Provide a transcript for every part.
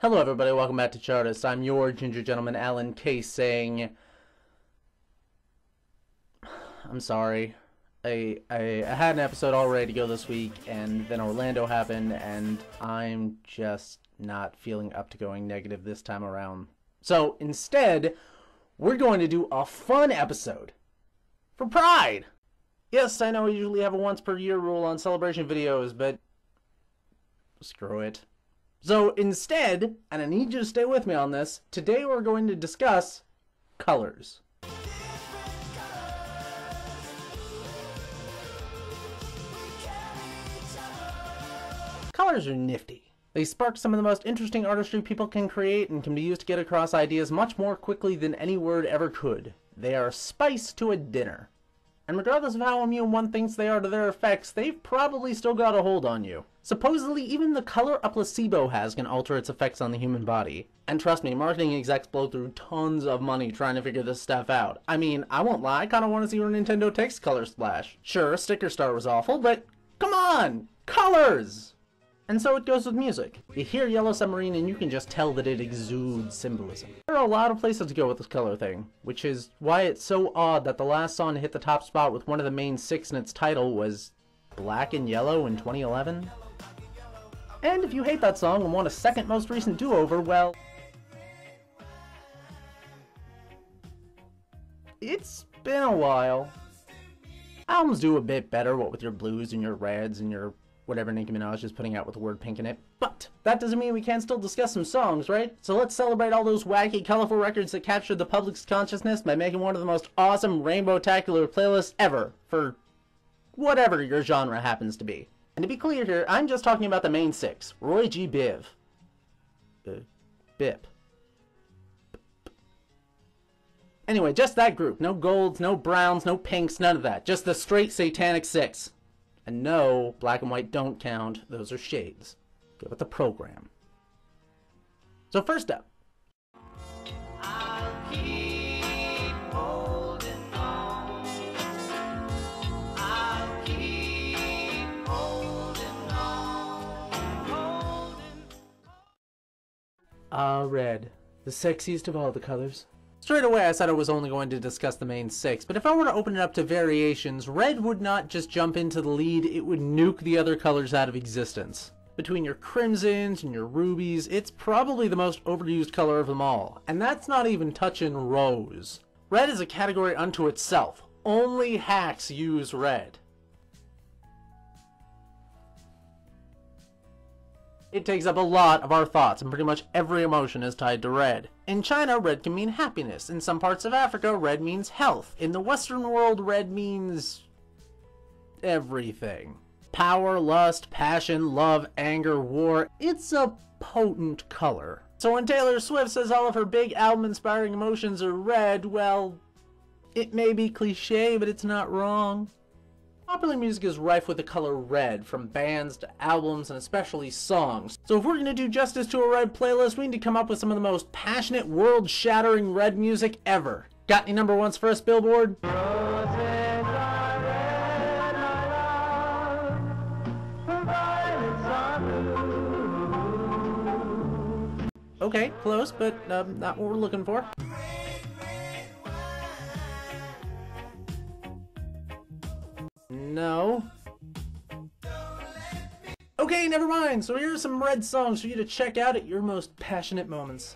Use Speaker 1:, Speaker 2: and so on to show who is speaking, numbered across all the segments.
Speaker 1: Hello everybody, welcome back to Chartist. I'm your ginger gentleman, Alan Kase, saying... I'm sorry. I, I, I had an episode all ready to go this week, and then Orlando happened, and I'm just not feeling up to going negative this time around. So instead, we're going to do a fun episode for Pride! Yes, I know we usually have a once per year rule on celebration videos, but screw it. So instead, and I need you to stay with me on this, today we're going to discuss colors. Colors are nifty. They spark some of the most interesting artistry people can create and can be used to get across ideas much more quickly than any word ever could. They are spice to a dinner. And regardless of how immune one thinks they are to their effects, they've probably still got a hold on you. Supposedly, even the color a placebo has can alter its effects on the human body. And trust me, marketing execs blow through tons of money trying to figure this stuff out. I mean, I won't lie, I kinda wanna see where Nintendo takes Color Splash. Sure, Sticker Star was awful, but come on! Colors! And so it goes with music. You hear Yellow Submarine and you can just tell that it exudes symbolism. There are a lot of places to go with this color thing, which is why it's so odd that the last song to hit the top spot with one of the main six in its title was Black and Yellow in 2011. And if you hate that song and want a second most recent do-over, well... It's been a while. Albums do a bit better, what with your blues and your reds and your whatever Nicki Minaj is putting out with the word pink in it. But that doesn't mean we can't still discuss some songs, right? So let's celebrate all those wacky, colorful records that captured the public's consciousness by making one of the most awesome rainbow-tacular playlists ever for whatever your genre happens to be. And to be clear here, I'm just talking about the main six. Roy G. Biv. Uh, Bip. Anyway, just that group. No golds, no browns, no pinks, none of that. Just the straight satanic six. And no, black and white don't count. Those are shades. Go with the program. So first up. Ah, red. The sexiest of all the colors. Straight away I said I was only going to discuss the main six, but if I were to open it up to variations, red would not just jump into the lead, it would nuke the other colors out of existence. Between your crimsons and your rubies, it's probably the most overused color of them all, and that's not even touching rose. Red is a category unto itself. Only hacks use red. It takes up a lot of our thoughts, and pretty much every emotion is tied to red. In China, red can mean happiness. In some parts of Africa, red means health. In the Western world, red means... everything. Power, lust, passion, love, anger, war. It's a potent color. So when Taylor Swift says all of her big album-inspiring emotions are red, well, it may be cliche, but it's not wrong. Popular music is rife with the color red, from bands to albums and especially songs. So if we're gonna do justice to a red playlist, we need to come up with some of the most passionate, world-shattering red music ever. Got any number ones for us, Billboard? Okay, close, but um, not what we're looking for. No. Okay, never mind. So here are some red songs for you to check out at your most passionate moments.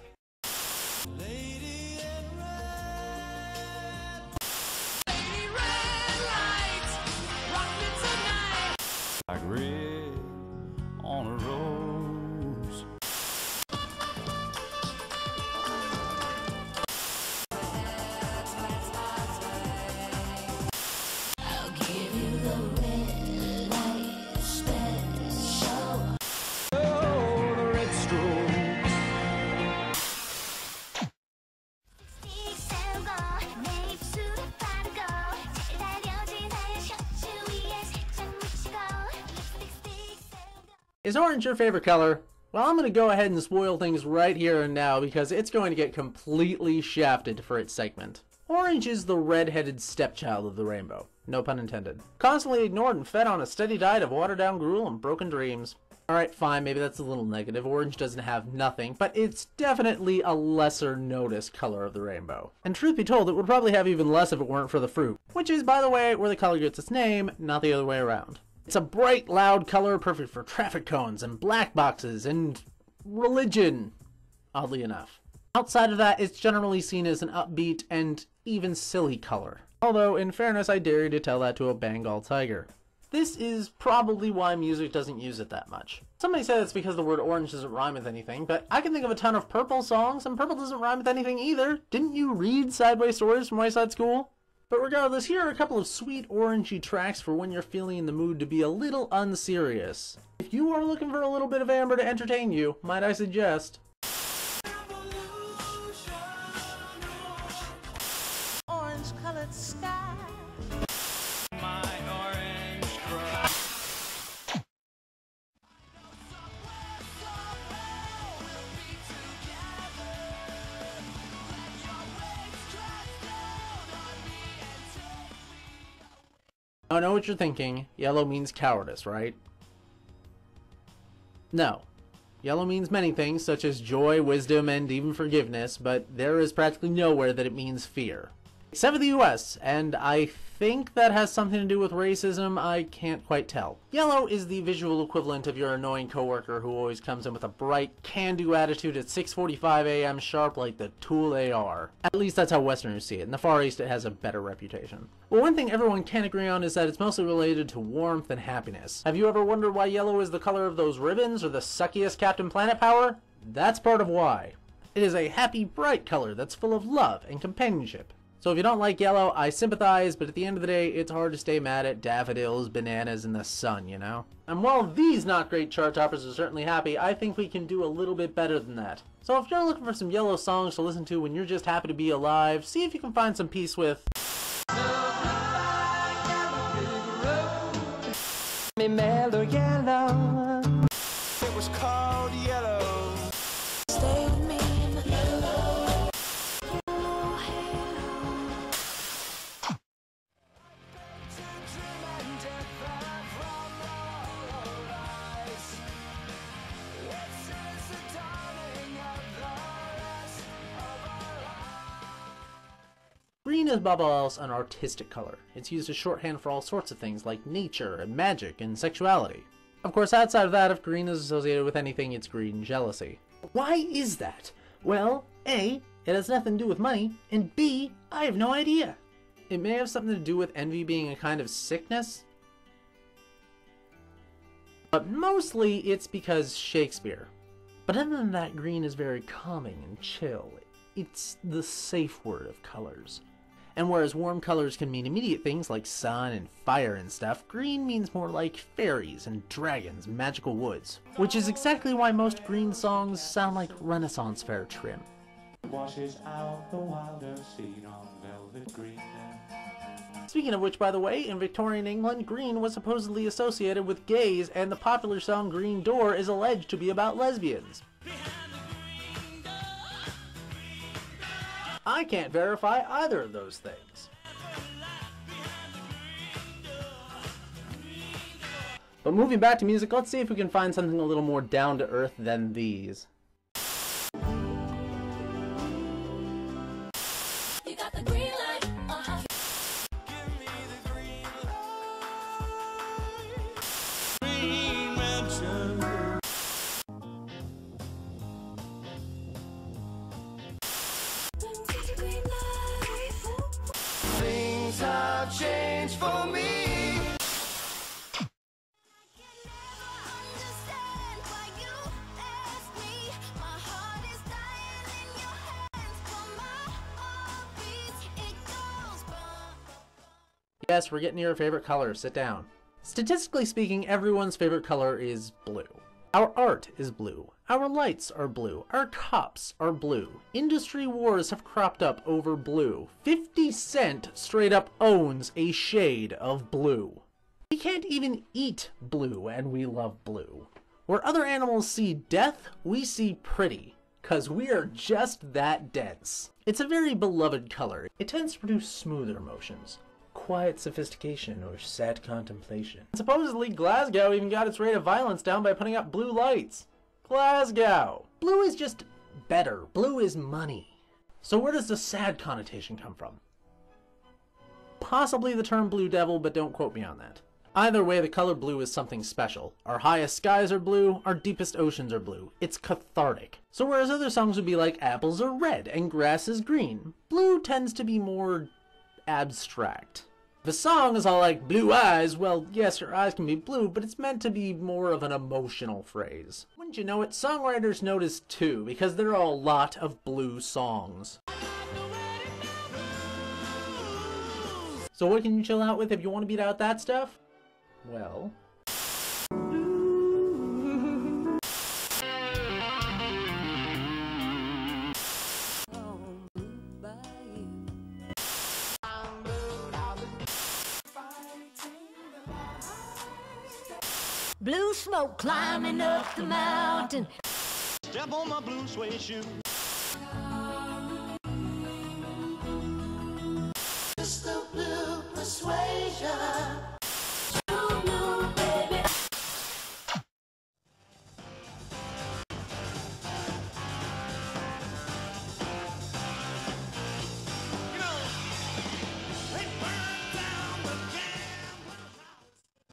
Speaker 1: Is orange your favorite color? Well, I'm going to go ahead and spoil things right here and now because it's going to get completely shafted for its segment. Orange is the red-headed stepchild of the rainbow. No pun intended. Constantly ignored and fed on a steady diet of watered-down gruel and broken dreams. Alright, fine, maybe that's a little negative. Orange doesn't have nothing, but it's definitely a lesser noticed color of the rainbow. And truth be told, it would probably have even less if it weren't for the fruit, which is, by the way, where the color gets its name, not the other way around. It's a bright, loud color perfect for traffic cones and black boxes and religion, oddly enough. Outside of that, it's generally seen as an upbeat and even silly color. Although, in fairness, I dare you to tell that to a Bengal tiger. This is probably why music doesn't use it that much. Somebody said it's because the word orange doesn't rhyme with anything, but I can think of a ton of purple songs, and purple doesn't rhyme with anything either. Didn't you read Sideways Stories from Wayside School? But regardless, here are a couple of sweet orangey tracks for when you're feeling in the mood to be a little unserious. If you are looking for a little bit of amber to entertain you, might I suggest... I know what you're thinking. Yellow means cowardice, right? No. Yellow means many things, such as joy, wisdom, and even forgiveness, but there is practically nowhere that it means fear. Except for the US, and I think that has something to do with racism, I can't quite tell. Yellow is the visual equivalent of your annoying coworker who always comes in with a bright, can-do attitude at 6.45 a.m. sharp like the tool are. At least that's how Westerners see it. In the Far East, it has a better reputation. Well, one thing everyone can agree on is that it's mostly related to warmth and happiness. Have you ever wondered why yellow is the color of those ribbons or the suckiest Captain Planet power? That's part of why. It is a happy, bright color that's full of love and companionship. So if you don't like yellow, I sympathize, but at the end of the day, it's hard to stay mad at daffodils, bananas, and the sun, you know? And while these not great chart toppers are certainly happy, I think we can do a little bit better than that. So if you're looking for some yellow songs to listen to when you're just happy to be alive, see if you can find some peace with...
Speaker 2: me mellow yellow.
Speaker 1: Is all else an artistic color. It's used as shorthand for all sorts of things like nature and magic and sexuality. Of course, outside of that, if green is associated with anything, it's green jealousy. Why is that? Well, A, it has nothing to do with money, and B, I have no idea. It may have something to do with envy being a kind of sickness, but mostly it's because Shakespeare. But other than that, green is very calming and chill. It's the safe word of colors. And whereas warm colors can mean immediate things like sun and fire and stuff, green means more like fairies and dragons, and magical woods. Which is exactly why most green songs sound like Renaissance fair trim.
Speaker 3: washes out the wilder seed on velvet green.
Speaker 1: Speaking of which, by the way, in Victorian England, green was supposedly associated with gays, and the popular song Green Door is alleged to be about lesbians. I can't verify either of those things. But moving back to music, let's see if we can find something a little more down to earth than these.
Speaker 4: It goes bum.
Speaker 1: Yes, we're getting your favorite color. Sit down. Statistically speaking, everyone's favorite color is blue. Our art is blue. Our lights are blue. Our cops are blue. Industry wars have cropped up over blue. 50 Cent straight up owns a shade of blue. We can't even eat blue, and we love blue. Where other animals see death, we see pretty. Cause we are just that dense. It's a very beloved color. It tends to produce smoother motions. quiet sophistication or sad contemplation. Supposedly, Glasgow even got its rate of violence down by putting up blue lights. Glasgow! Blue is just better. Blue is money. So where does the sad connotation come from? Possibly the term blue devil, but don't quote me on that. Either way, the color blue is something special. Our highest skies are blue, our deepest oceans are blue. It's cathartic. So whereas other songs would be like apples are red and grass is green, blue tends to be more abstract. A song is all like blue eyes, well, yes, your eyes can be blue, but it's meant to be more of an emotional phrase. Wouldn't you know it, songwriters notice too, because there are a lot of blue songs. So what can you chill out with if you want to beat out that stuff? Well...
Speaker 5: Blue smoke climbing up the mountain.
Speaker 6: Step on my blue suede shoe.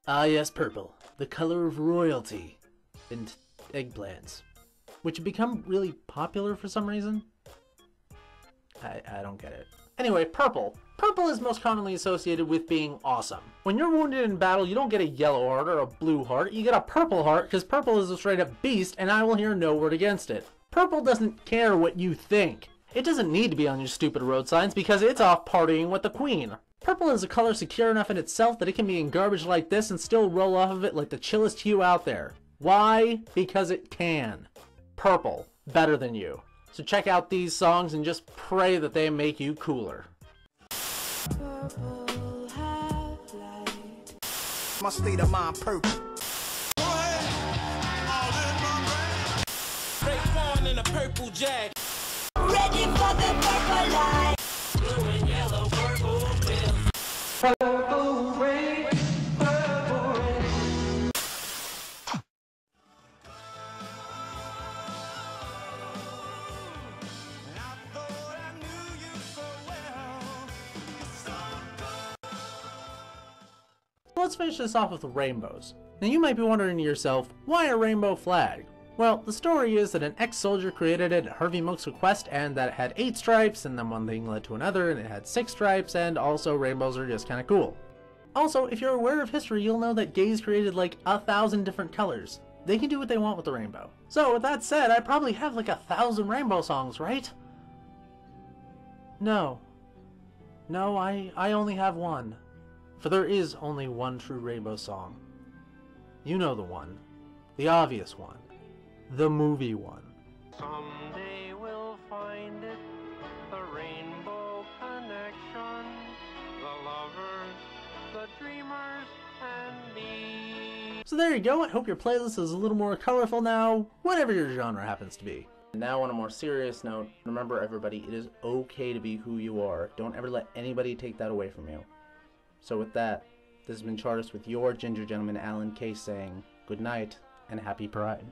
Speaker 1: Ah yes, purple. The color of royalty. And eggplants. Which have become really popular for some reason. I, I don't get it. Anyway, purple. Purple is most commonly associated with being awesome. When you're wounded in battle, you don't get a yellow heart or a blue heart, you get a purple heart because purple is a straight up beast and I will hear no word against it. Purple doesn't care what you think. It doesn't need to be on your stupid road signs because it's off partying with the queen. Purple is a color secure enough in itself that it can be in garbage like this and still roll off of it like the chillest hue out there. Why? Because it can. Purple. Better than you. So check out these songs and just pray that they make you cooler.
Speaker 6: My state of mind purple.
Speaker 7: Raekwon in a purple jacket.
Speaker 5: Ready for the purple light.
Speaker 1: Let's finish this off with rainbows. Now you might be wondering to yourself, why a rainbow flag? Well, the story is that an ex-soldier created it at Harvey Milk's request and that it had 8 stripes and then one thing led to another and it had 6 stripes and also rainbows are just kinda cool. Also, if you're aware of history, you'll know that gays created like a thousand different colors. They can do what they want with the rainbow. So with that said, I probably have like a thousand rainbow songs, right? No. No, I, I only have one. For there is only one true rainbow song. You know the one. The obvious one. The movie one.
Speaker 3: Someday we'll find it, the rainbow connection, the lovers, the dreamers, and me.
Speaker 1: So there you go, I hope your playlist is a little more colorful now, whatever your genre happens to be. Now on a more serious note, remember everybody, it is okay to be who you are. Don't ever let anybody take that away from you. So with that, this has been Chartist with your Ginger Gentleman Alan Kase saying good night and happy Pride.